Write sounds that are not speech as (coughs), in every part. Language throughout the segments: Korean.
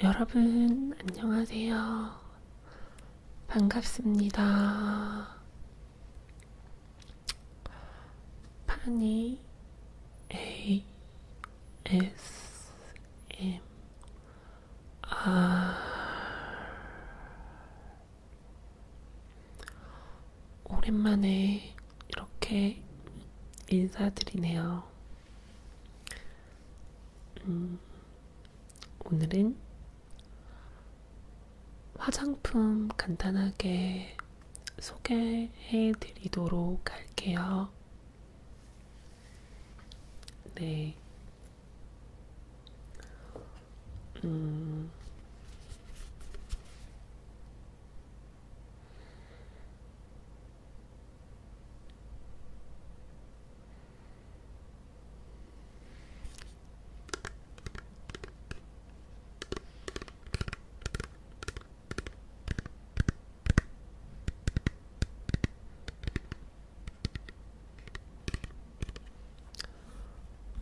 여러분, 안녕하세요. 반갑습니다. 파니 A S M R 오랜만에 이렇게 인사드리네요. 음, 오늘은 화장품 간단하게 소개해 드리도록 할게요. 네. 음,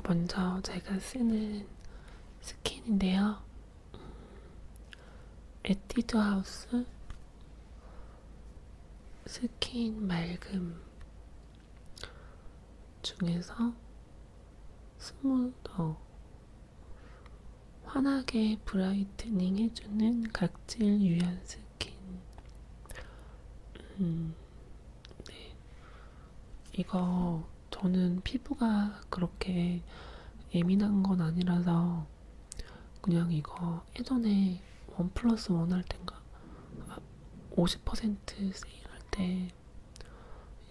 먼저 제가 쓰는 스킨인데요. 에뛰드 하우스 스킨 맑음 중에서 smoother 환하게 brightening 해주는 각질 유연 스킨. 음, 네. 이거 저는 피부가 그렇게 예민한 건 아니라서 그냥 이거 예전에 원 플러스 원할 땐가 50% 세일할 때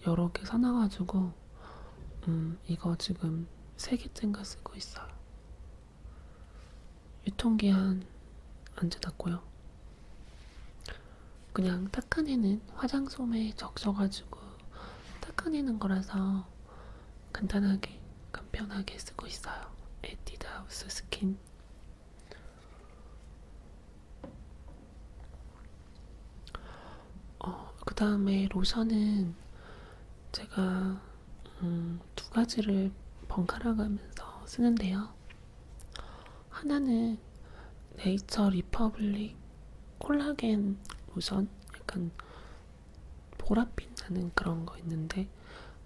여러 개 사놔가지고 음 이거 지금 세 개째인가 쓰고 있어요. 유통기한 안 지났고요. 그냥 닦아내는 화장솜에 적셔가지고 닦아내는 거라서 간단하게 간편하게 쓰고 있어요. 에뛰드 하우스 스킨. 어, 그 다음에 로션은 제가 음, 두 가지를 번갈아 가면서 쓰는데요. 하나는 네이처 리퍼블릭 콜라겐 로션 약간 보랏빛 나는 그런 거 있는데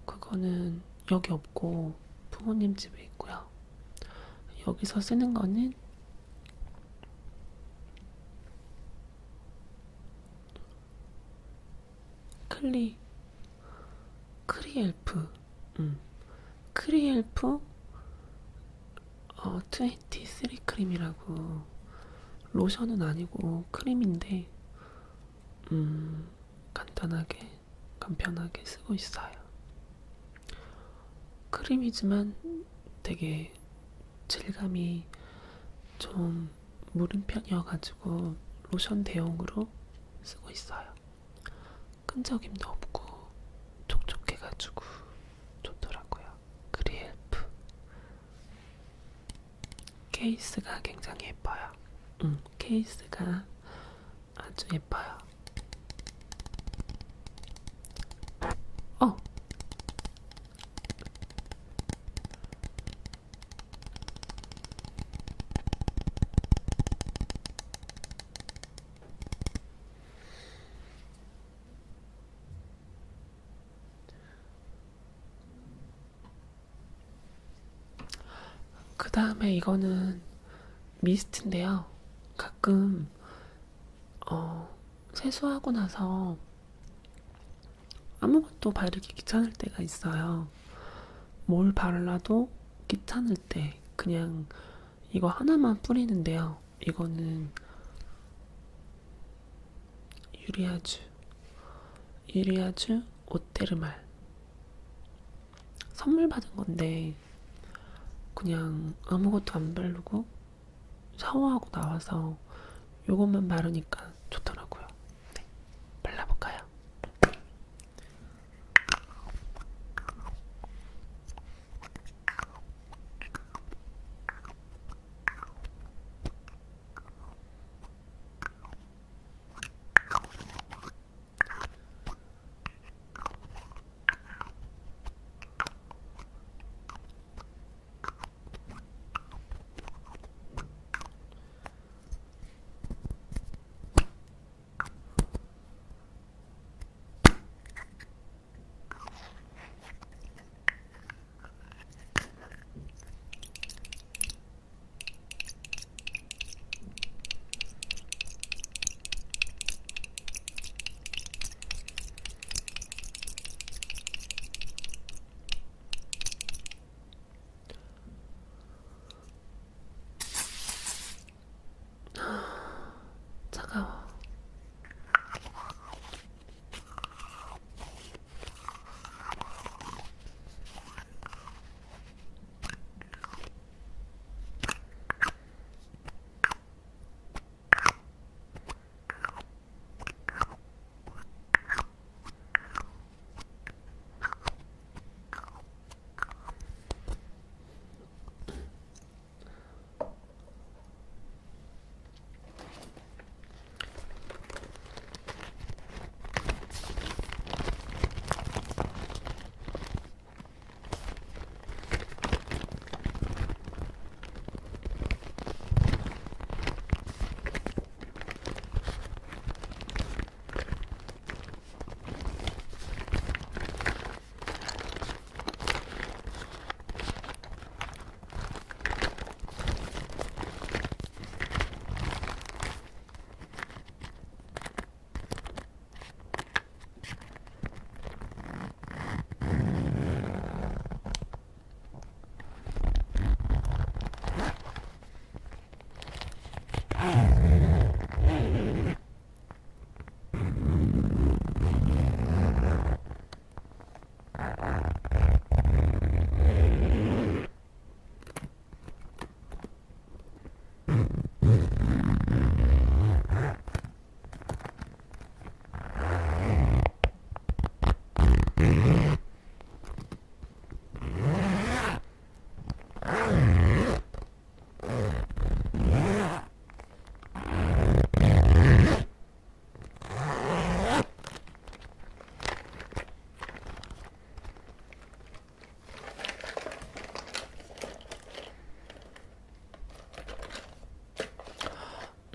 그거는 여기 없고 부모님 집에 있고요. 여기서 쓰는 거는 클리 크리엘프 음. 크리엘프 어, 23 크림이라고 로션은 아니고 크림인데 음, 간단하게 간편하게 쓰고 있어요. 크림이지만 되게 질감이 좀 무른 편이어가지고 로션 대용으로 쓰고 있어요. 끈적임도 없고 촉촉해가지고 좋더라고요. 그리엘프 케이스가 굉장히 예뻐요. 음, 케이스가 아주 예뻐요. 어, 그 다음에 이거는 미스트인데요. 가끔 어, 세수하고 나서 아무것도 바르기 귀찮을 때가 있어요. 뭘 발라도 귀찮을 때 그냥 이거 하나만 뿌리는데요. 이거는 유리아주 유리아주 오테르말 선물 받은 건데 그냥 아무것도 안 바르고 샤워하고 나와서 이것만 바르니까 좋더라고요.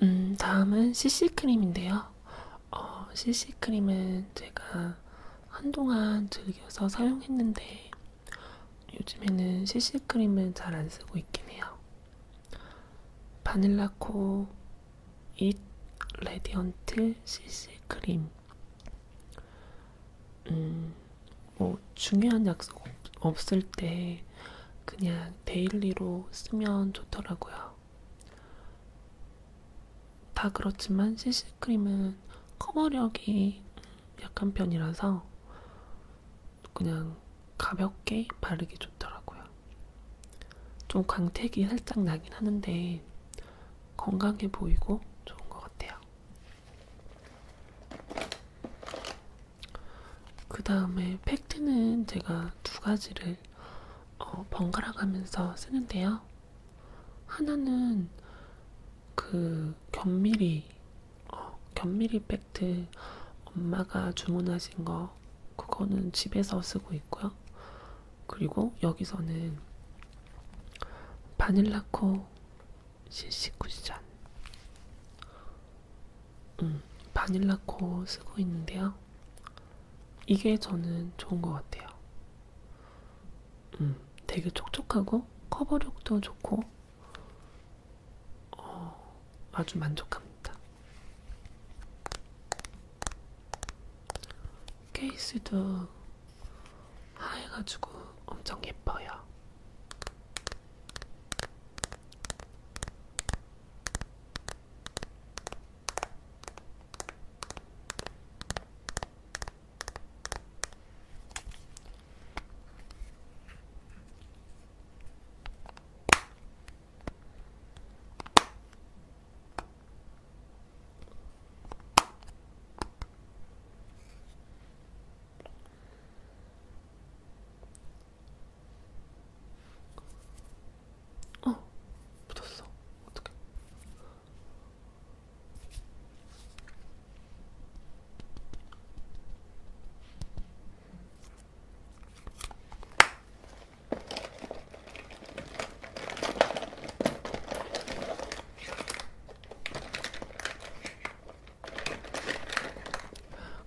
음, 다음은 CC크림인데요. 어, CC크림은 제가 한동안 즐겨서 사용했는데 요즘에는 CC크림을 잘안 쓰고 있긴 해요. 바닐라코 It Radiant CC크림 음, 뭐 중요한 약속 없을 때 그냥 daily로 쓰면 좋더라고요. 다 그렇지만 CC크림은 커버력이 약한 편이라서 그냥 가볍게 바르기 좋더라고요. 좀 광택이 살짝 나긴 하는데 건강해 보이고 좋은 것 같아요. 그 다음에 팩트는 제가 두 가지를 어, 번갈아 가면서 쓰는데요. 하나는 그 견미리, 어, 견미리 팩트 엄마가 주문하신 거 그거는 집에서 쓰고 있고요. 그리고 여기서는 바닐라코 CC 쿠션 음, 바닐라코 쓰고 있는데요. 이게 저는 좋은 것 같아요. 음, 되게 촉촉하고 커버력도 좋고 어, 아주 만족합니다. 케이스도 하얘가지고 엄청 예뻐요. 어, 묻었어. 어떡해.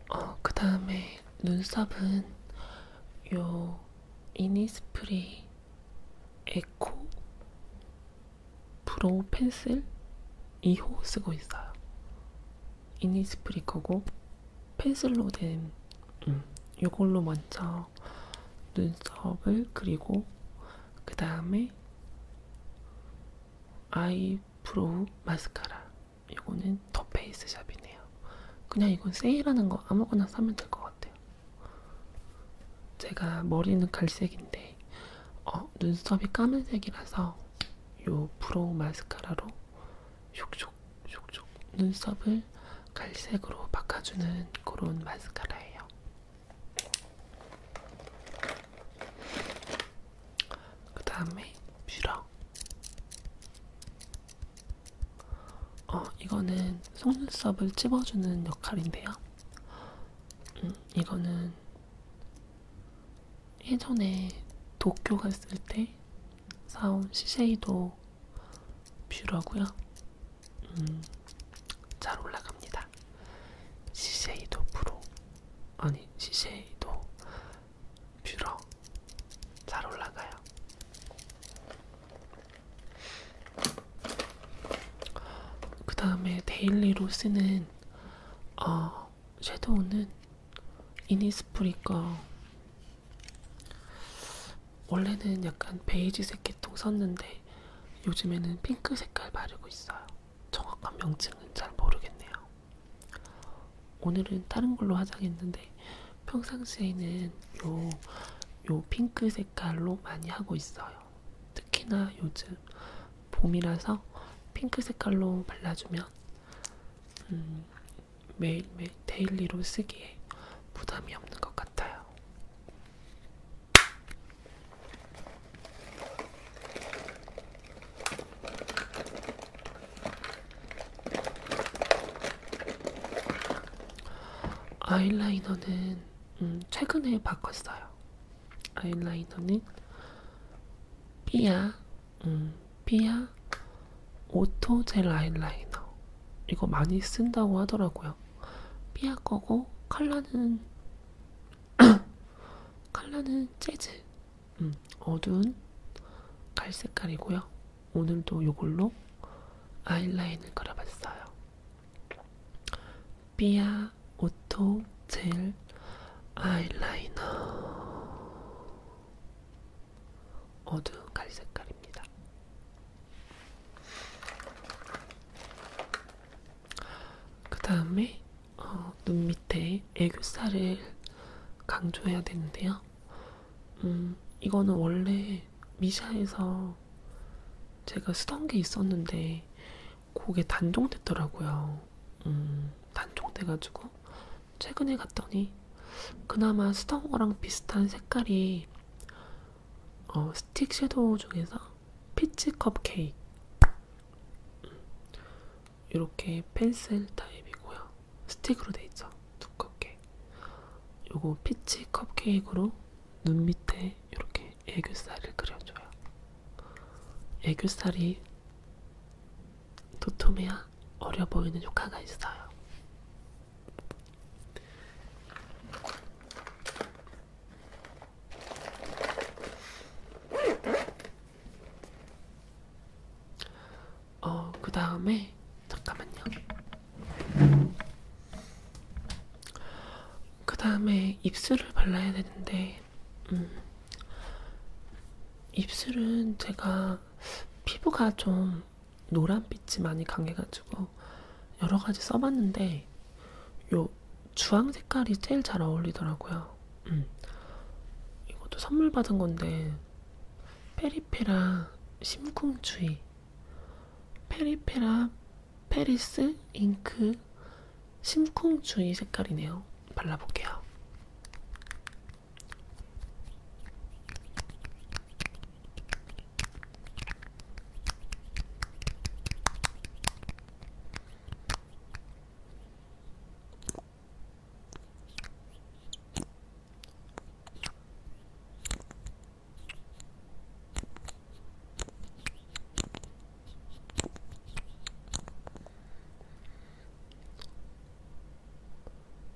어, 그 다음에 눈썹은 요 이니스프리 Eco Brow Pencil 2호 쓰고 있어요. 이니스프리 거고 펜슬로 된 음, 요걸로 먼저 눈썹을 그리고 그 다음에 eyebrow 마스카라 이거는 더 페이스 샵이네요. 그냥 이건 세일하는 거 아무거나 사면 될것 같아요. 제가 머리는 갈색인데 어, 눈썹이 까만색이라서 요 brow 마스카라로 슉슉 슉슉 눈썹을 갈색으로 바꿔주는 그런 마스카라예요. 그 다음에 뷰러 어, 이거는 속눈썹을 찝어주는 역할인데요. 음, 이거는 예전에 도쿄 갔을 때 사온 시쉐이도 뷰러고요. 음, 잘 올라갑니다. 시쉐이도 프로 아니 시쉐이도 뷰러 잘 올라가요. 그 다음에 daily로 쓰는 어, shadow는 이니스프리 거 원래는 약간 베이지 색 계통 썼는데 요즘에는 핑크 색깔 바르고 있어요. 정확한 명칭은 잘 모르겠네요. 오늘은 다른 걸로 화장했는데 평상시에는 요, 요 핑크 색깔로 많이 하고 있어요. 특히나 요즘 봄이라서 핑크 색깔로 발라주면 음, 매일매일 daily로 쓰기에 부담이 없는 것 같아요. 아이라이너는 음, 최근에 바꿨어요. 아이라이너는 삐아, 음, 삐아 auto gel 아이라이너 이거 많이 쓴다고 하더라고요. 삐아 거고 컬러는 (coughs) 컬러는 재즈 음, 어두운 갈색깔이고요. 오늘도 이걸로 아이라인을 그려봤어요. 삐아 auto gel 아이라이너 어두운 갈색깔입니다. 그 다음에 어, 눈 밑에 애교살을 강조해야 되는데요. 음, 이거는 원래 미샤에서 제가 쓰던 게 있었는데 그게 단종됐더라고요. 음, 단종돼가지고 최근에 갔더니 그나마 쓰던 거랑 비슷한 색깔이 어, 스틱 shadow 중에서 peach cupcake 이렇게 펜슬 타입이고요. 스틱으로 돼 있죠. 두껍게. 요거 peach cupcake로 눈 밑에 이렇게 애교살을 그려줘요. 애교살이 도톰해야 어려 보이는 효과가 있어요. 어, 그 다음에, 잠깐만요. 그 다음에 입술을 발라야 되는데, 음, 입술은 제가 피부가 좀 노란빛이 많이 강해가지고 여러 가지 써봤는데, 요 주황 색깔이 제일 잘 어울리더라고요. 음. 이것도 선물 받은 건데, 페리페라 심쿵주의 페리페라 페리스 잉크 심쿵주의 색깔이네요. 발라볼게요.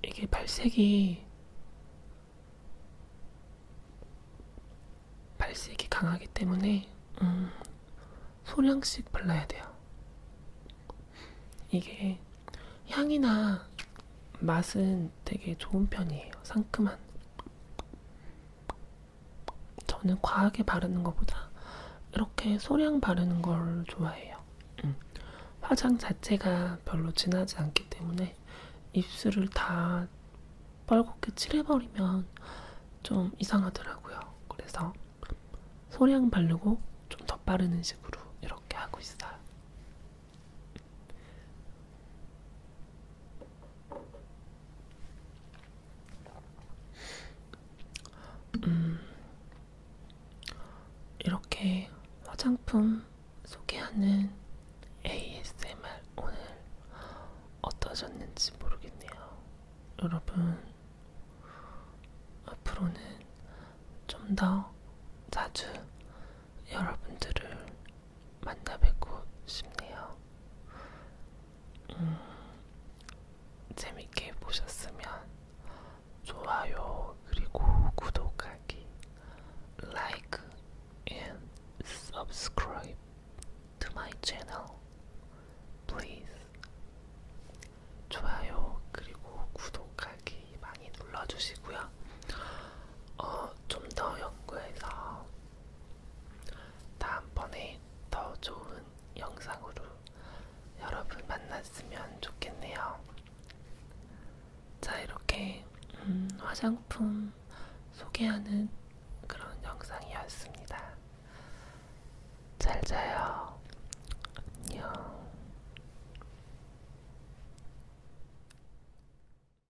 이게 발색이 발색이 강하기 때문에 음, 소량씩 발라야 돼요. 이게 향이나 맛은 되게 좋은 편이에요. 상큼한. 저는 과하게 바르는 것보다 이렇게 소량 바르는 걸 좋아해요. 음. 화장 자체가 별로 진하지 않기 때문에 입술을 다 뻘겋게 칠해버리면 좀 이상하더라고요. 그래서 소량 바르고 좀더 바르는 식으로 이렇게 하고 있어요. 음, 이렇게 화장품 소개하는 ASMR 오늘 어떠셨는지 모르겠네요. 여러분, 앞으로는 좀 더 자주 여러분들을 만나 뵙고 싶네요. 음, 재밌게 보셨으면 좋아요, 그리고 구독하기, like and subscribe to my channel. Please. 좋아요 그리고 구독하기 많이 눌러주시고요. 어, 좀더 연구해서 다음번에 더 좋은 영상으로 여러분 만났으면 좋겠네요. 자 이렇게 음, 화장품 소개하는